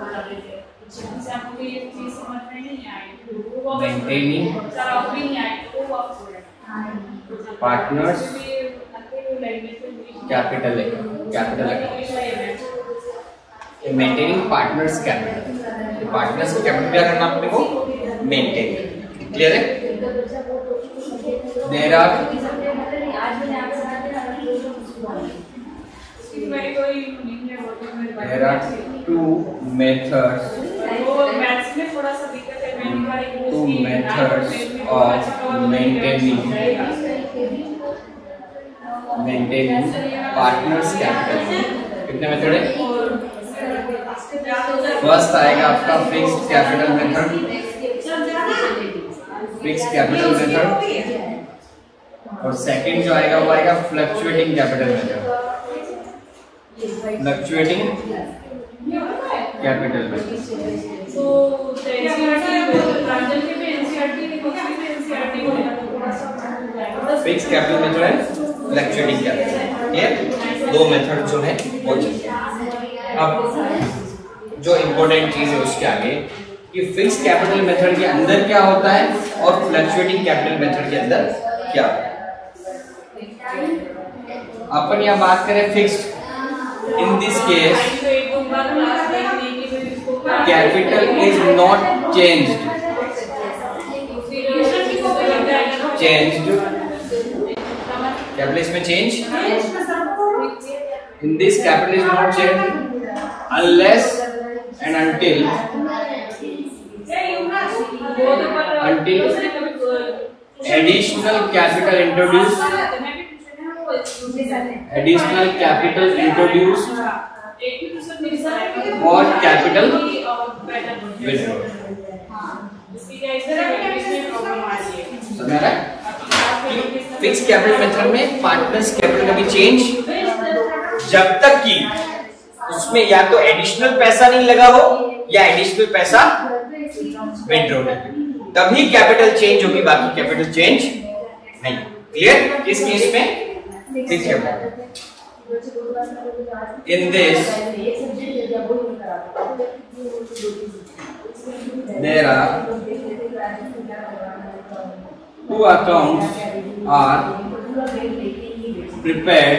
बता देते जैसे आपको ये चीज़ समझ में नहीं आई वो आप Maintaining. सर आप भी नहीं आई तो वो आप बोले Partners. Capital capital capital maintaining partners capital partners की कैपिटल क्या करना अपने को मेंटेन क्लियर है देर आर कोई है मैंने बार एक Two methods of maintaining. Maintaining partners capital कितने मेथड है? फ़र्स्ट आएगा आपका fixed capital method fixed capital method और सेकंड जो आएगा वो आएगा fluctuating capital method fluctuating capital method तो तो फिक्स कैपिटल मेथड है फ्लक्चुएटिंग कैपिटल दो मेथड जो है वो चलिए अब जो इंपॉर्टेंट चीज़ है उसके आगे कि फिक्स कैपिटल मेथड के अंदर क्या होता है और फ्लक्चुएटिंग कैपिटल मेथड के अंदर क्या होता है। अपन यहाँ बात करें fixed in this case capital is not changed. Changed. Capital is change in this capital is not changed unless and until until additional capital introduced additional capital introduced? or capital? withdrawn समझ रहा है? Fix capital method में partners capital का भी change जब तक कि उसमें या तो एडिशनल पैसा नहीं लगा हो या एडिशनल पैसा विड्रॉ तभी कैपिटल चेंज होगी बाकी कैपिटल चेंज नहीं। क्लियर किस केस में? ठीक है in this there two account are prepare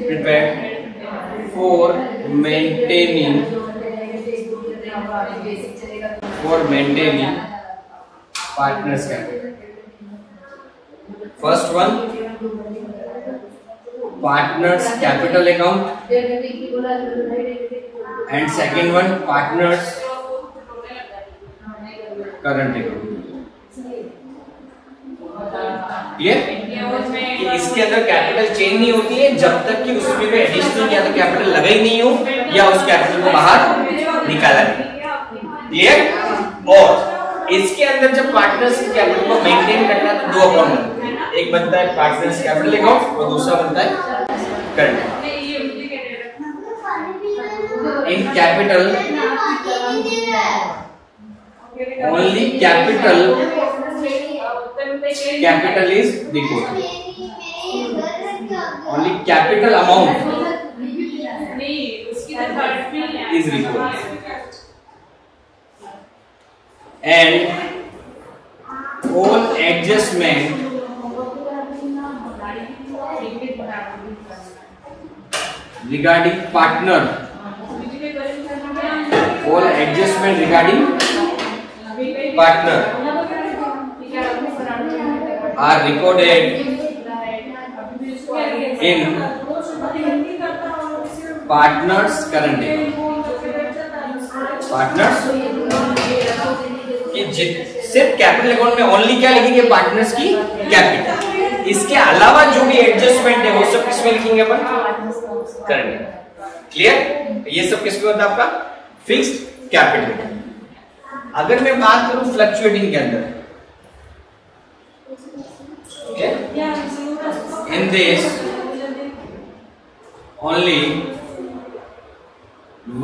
prepare for maintaining for maintaining partners capital first one, partners capital account. And second one, partners current account. इसके अंदर capital change नहीं होती है जब तक कि उसमें एडिशनल या तो कैपिटल लगा ही नहीं हो या उस कैपिटल को बाहर निकाला नहीं क्लियर और इसके अंदर जब पार्टनर्स कैपिटल को मेंटेन करना है तो दो अकाउंट एक बनता है पार्टनर्स कैपिटल अकाउंट और दूसरा बनता है current in capital only capital capital is deposit only capital amount is report and on adjustment regarding partner all adjustment regarding partner are recorded in partners current partners कि सिर्फ़ capital account में only क्या लिखेंगे partners की capital इसके अलावा जो भी एडजस्टमेंट है वो सब किसमें लिखेंगे अपन करेंगे। क्लियर ये सब किसके होता है आपका? फिक्स्ड कैपिटल अगर मैं बात करूँ फ्लक्चुएटिंग के अंदर in this only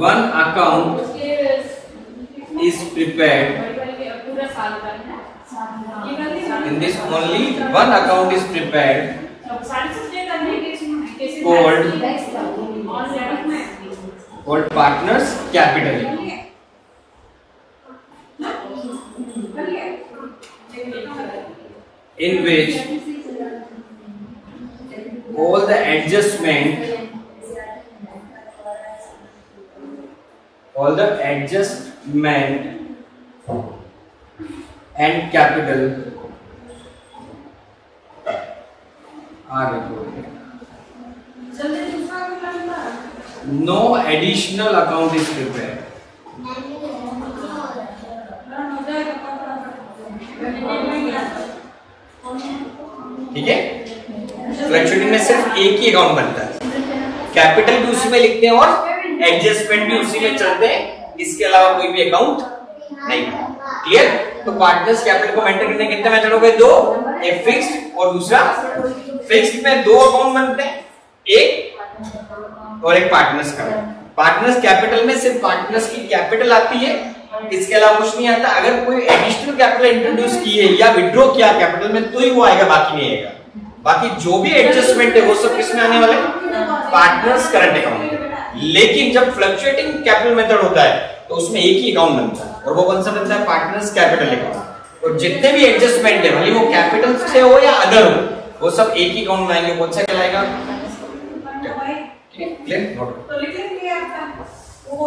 one account is prepared in this only one account is prepared called और partners capital in which all the adjustment all the adjustment and capital are recorded no additional account is prepared. ठीक है? Fluctuating में सिर्फ़ एक ही account बनता है। Capital भी उसी में लिखते हैं और एडजस्टमेंट भी उसी में चलते हैं। इसके अलावा कोई भी अकाउंट नहीं। क्लियर तो पार्टनर्स कैपिटल को मेंटेन करने कितने मेथड हो गए दो, एक फिक्स्ड और दूसरा फिक्स्ड में दो अकाउंट बनते हैं। एक और एक पार्टनर्स का। पार्टनर्स कैपिटल में सिर्फ़ पार्टनर्स की कैपिटल आती है इसके अलावा कुछ नहीं आता। अगर कोई एडिशनल कैपिटल इंट्रोड्यूस की है या विड्रॉ किया कैपिटल में तो ही वो आएगा बाकी नहीं आएगा। बाकी जो भी एडजस्टमेंट है वो सब किसमें आने वाले पार्टनर्स करंट अकाउंट लेकिन जब फ्लक्चुएटिंग कैपिटल मेथड होता है तो उसमें एक ही अकाउंट बनता है। और वो कौन सा बनता है? पार्टनर्स कैपिटल अकाउंट और जितने भी एडजस्टमेंट है भले वो कैपिटल से हो या अदर हो वो सब एक ही अकाउंट में आएँगे। कौन सा कहलाएगा? नोट तो लिख लेंगे आपका। वो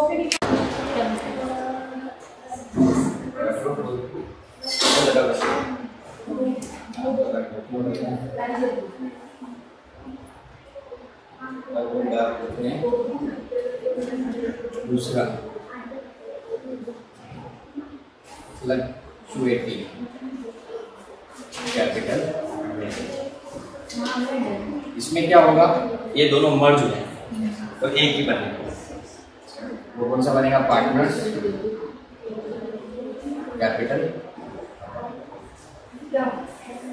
दूसरा। फ्लक्चुएटिंग कैपिटल इसमें क्या होगा? ये दोनों मर्ज हो जाएँगे। तो एक ही बनेगा। वो कौन सा बनेगा? पार्टनर्स कैपिटल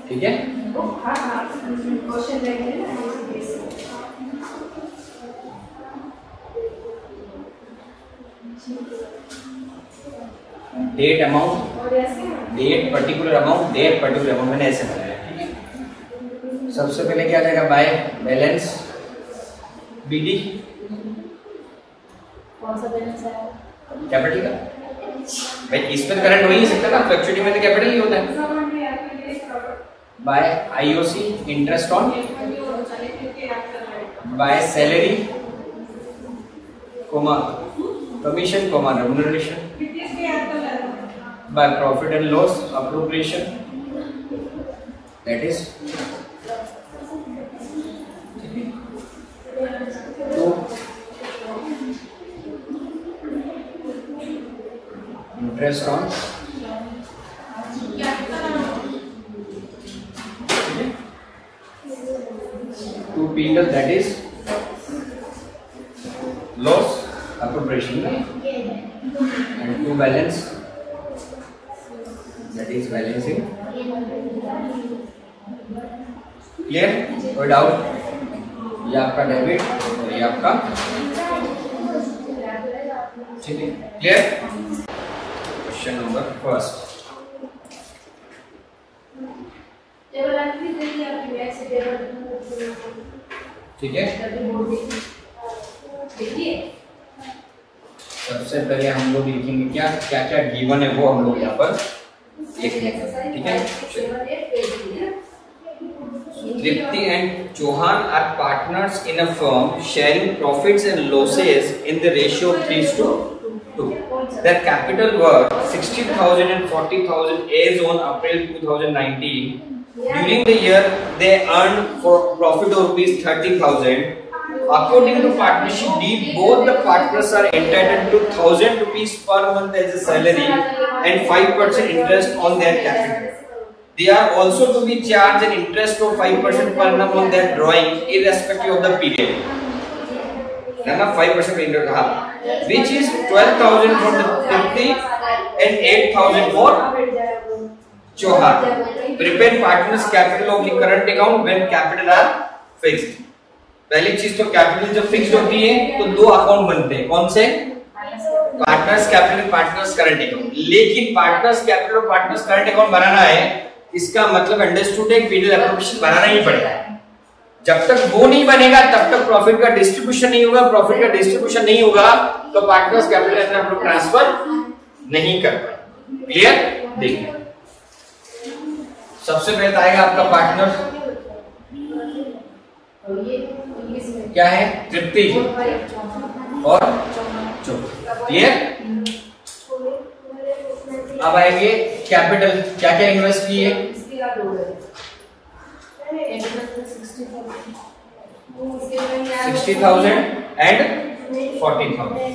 ठीक है? Date amount date particular amount date particular amount मैंने ऐसे बनाया सबसे पहले क्या जाएगा? बाय बैलेंस बीडी कैपिटल का भाई इस पर करंट हो ही नहीं सकता ना। फ्लक्चुएटिंग में तो कैपिटल ही होता है। By IOC interest on by salary comma commission comma remuneration by profit and loss appropriation that is two interest on two penal that is loss appropriation and two balance that is balancing clear कोई doubt ये आपका debit और ये आपका ठीक है clear first. ठीक है। सबसे पहले हम लोग लिखेंगे क्या क्या क्या गीवन है वो हम लोग यहाँ पर। ठीक है। And Chauhan are partners in a firm sharing profits and losses in the ratio three store Their capital were 60,000 and 40,000 as on April 2019. During the year, they earned for profit of rupees 30,000. According to partnership deed, both the partners are entitled to 1000 rupees per month as a salary and 5% interest on their capital. They are also to be charged an interest of 5% per annum on their drawing irrespective of the period. 5% interest. Uh-huh. Which is 12,000 for the Tripti and 8,000 for Chauhan. Prepare partners capital of the current account when capital are fixed. पहली चीज़ तो capital जब fixed होती है तो दो account बनते हैं कौन से partners capital partners current account लेकिन पार्टनर्स कैपिटल और पार्टनर्स करंट अकाउंट बनाना है इसका मतलब अंडरस्टूड है बनाना ही पड़ेगा जब तक वो नहीं बनेगा, तब तक प्रॉफिट का डिस्ट्रीब्यूशन नहीं होगा प्रॉफिट का डिस्ट्रीब्यूशन नहीं होगा तो पार्टनर्स कैपिटल हम लोग ट्रांसफ़र नहीं कर पाए क्लियर देखिए। सबसे पहले तो आएगा आपका पार्टनर क्या है? तृप्ति और क्लियर अब आएँगे कैपिटल क्या क्या इन्वेस्ट किए? Sixty thousand and forty thousand.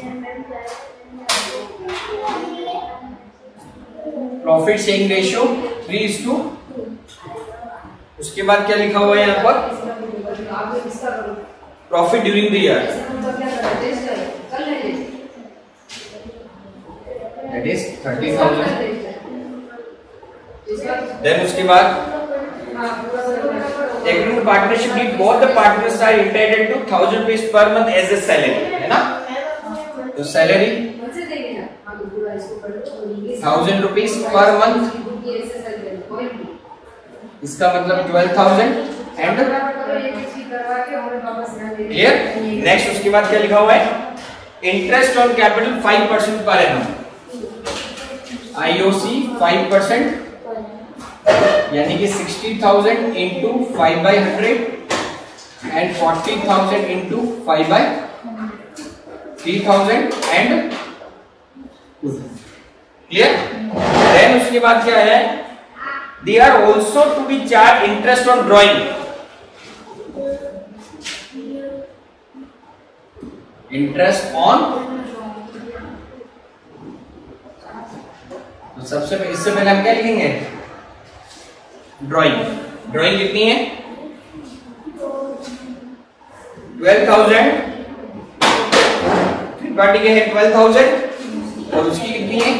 Profit sharing ratio three is two उसके बाद क्या लिखा हुआ है यहाँ पर? Profit during the year that is thirty thousand then उसके बाद agreement partnership deed both the partners are entitled to 1000 rupees per month as a salary, है ना? तो salary thousand rupees per month इसका मतलब twelve thousand and clear next उसके बाद क्या लिखा हुआ है? Interest on capital five percent per annum IOC five percent यानी कि sixty thousand into five by hundred and forty thousand into five by three thousand and clear then उसके बाद क्या है? They are also to be charge interest on drawing interest on तो सबसे इससे पहले हम क्या लिखेंगे? ड्राइंग ड्राइंग कितनी है? ट्वेल्व थाउज़ेंड पार्टी के है ट्वेल्व थाउज़ेंड और उसकी कितनी है?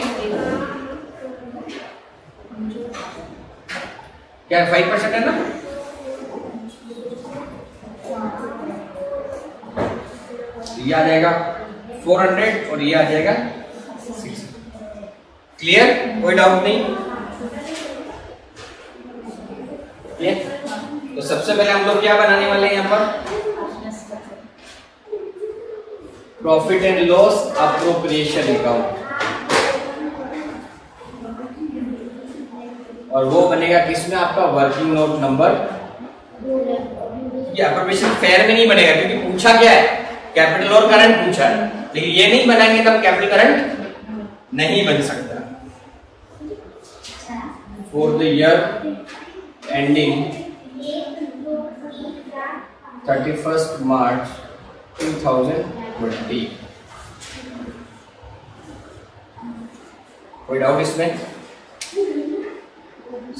क्या फाइव परसेंट है ना? ये आ जाएगा फोर हंड्रेड और ये आ जाएगा क्लियर कोई डाउट नहीं? तो सबसे पहले हम लोग क्या बनाने वाले हैं यहाँ पर? Profit and loss appropriation account और वो बनेगा किसमें? आपका वर्किंग नोट नंबर ये अप्रोप्रिएशन फेयर में नहीं बनेगा, क्योंकि पूछा क्या है? कैपिटल और करंट पूछा है। लेकिन ये नहीं बनाएँगे तब कैपिटल करंट नहीं बन सकता। For the year ending 31st March 2020 कोई डाउट इसमें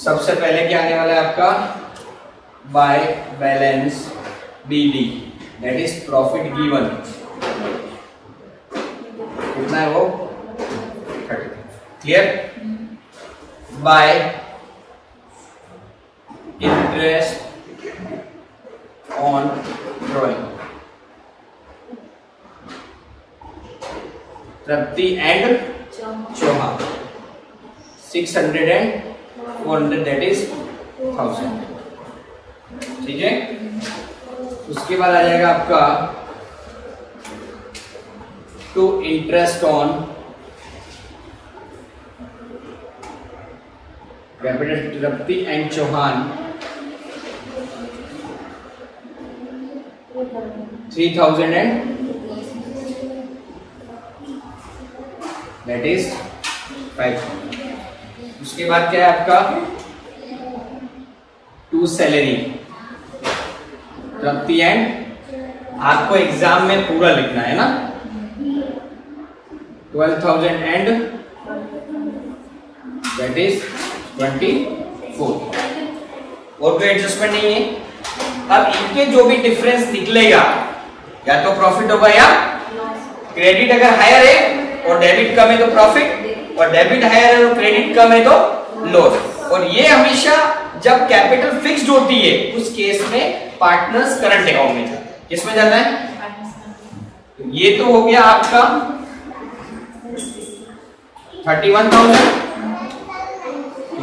सबसे पहले क्या आने वाला है आपका? By balance BD that is profit given कितना है वो? Clear by interest on drawing. Trapti and Choha. 600 and 400 that is 1000. ठीक है उसके बाद आ जाएगा आपका to interest on capital Rapti and Chauhan three thousand and that is five उसके बाद क्या है आपका? टू सैलरी रप्ती एंड आपको एग्ज़ाम में पूरा लिखना है ना? Twelve thousand and that is twenty four और कोई एडजस्टमेंट नहीं है? अब इनके जो भी डिफरेंस निकलेगा या तो प्रॉफिट होगा या क्रेडिट अगर हायर है और डेबिट कम है तो प्रॉफिट और डेबिट हायर है और क्रेडिट कम है तो लॉस और ये हमेशा जब कैपिटल फिक्स्ड होती है, उस केस में पार्टनर्स करंट अकाउंट में जाता है. किसमें जाता है? ये तो हो गया आपका थर्टी वन थाउज़ेंड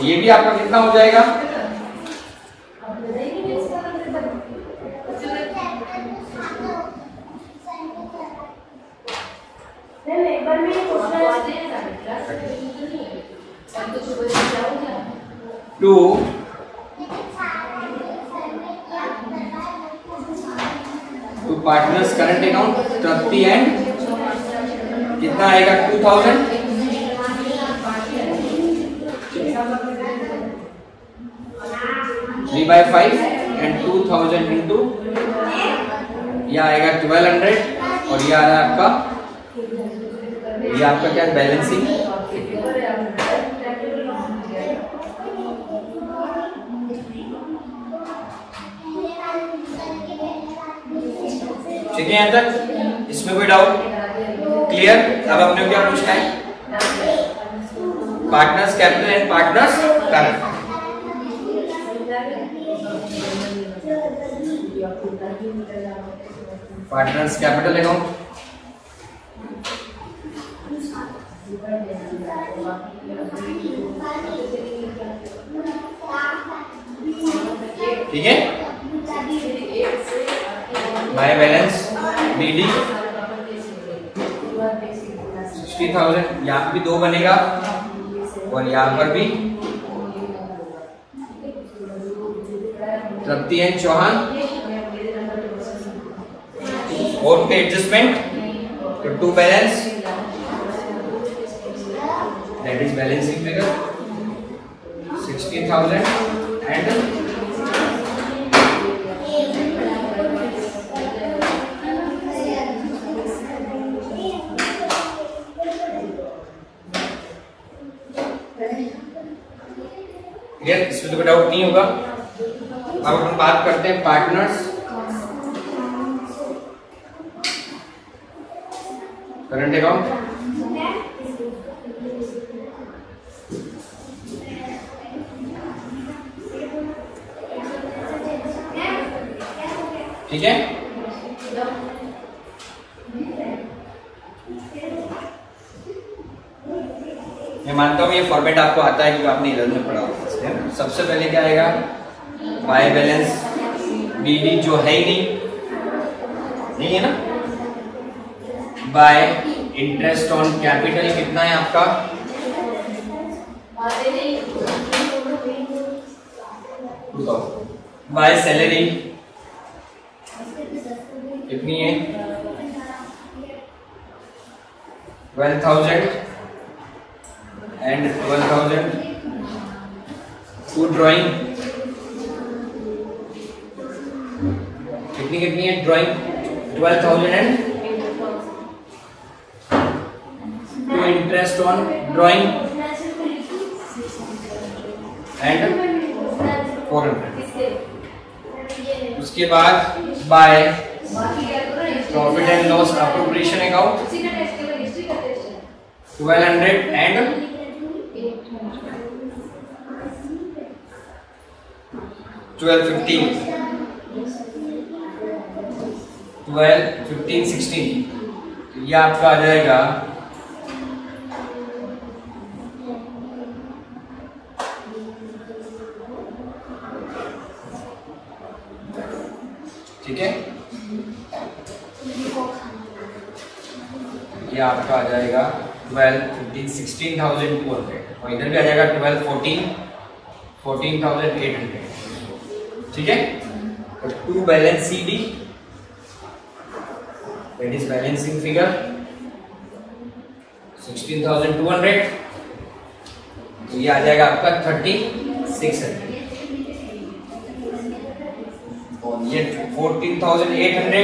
ये भी आपका कितना हो जाएगा? मैम एक बार मैंने question two to partners current account Tripti and कितना आएगा? Two thousand three by five and two thousand into यह आएगा ट्वेल्व हंड्रेड और यह आया आपका ये आपका क्या है? बैलेंसिंग ठीक है, यहाँ तक? इसमें कोई डाउट क्लियर अब अपने क्या पूछना है? Partners capital and partners current partners capital account ठीक है? By balance BD sixty thousand यहाँ पे भी दो बनेगा और यहाँ पर भी तृप्ति एंड चौहान। और पे एडजस्टमेंट तो to balance that is balancing figure sixty thousand and clear इसमें तो कोई डाउट नहीं होगा। अब हम बात करते हैं पार्टनर्स करंट अकाउंट ठीक है? मैं मानता हूँ ये फॉर्मेट आपको आता है क्योंकि आपने इलेवन में पढ़ा होगा? सबसे पहले क्या आएगा? बाय बैलेंस बीडी जो है ही नहीं नहीं है ना? बाय इंटरेस्ट ऑन कैपिटल कितना है आपका? बाय सैलरी कितनी है? Twelve thousand and twelve thousand food drawing कितनी कितनी है drawing twelve thousand and to interest on drawing and four hundred उसके बाद by profit and loss appropriation account twelve hundred and twelve fifteen fifteen sixteen तो ये आपका आ जाएगा। ठीक है? ये आपका आ जाएगा twelve fifteen sixteen thousand two hundred और इधर भी आ जाएगा twelve fourteen fourteen thousand eight hundred ठीक है? To balance C D that is balancing figure 16200 तो ये आ जाएगा आपका 3600 और ये 14800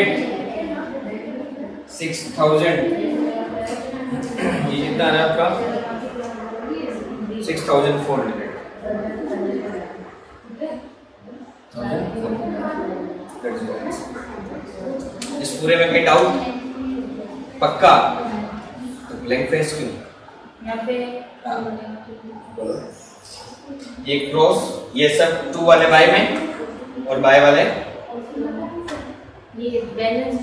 6000 ये कितना आ रहा है आपका? 6400 इस पूरे में कोई डाउट पक्का तो ब्लैंक फेस क्यों ये क्रॉस ये सब टू वाले बाय में और बाय वाले? ये बैलेंस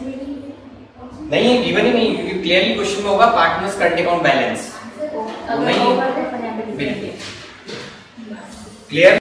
नहीं है। गिवन ही नहीं क्योंकि क्लियरली क्वेश्चन में होगा पार्टनर्स करंट अकाउंट बैलेंस नहीं। बिल्कुल क्लियर